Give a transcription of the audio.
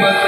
but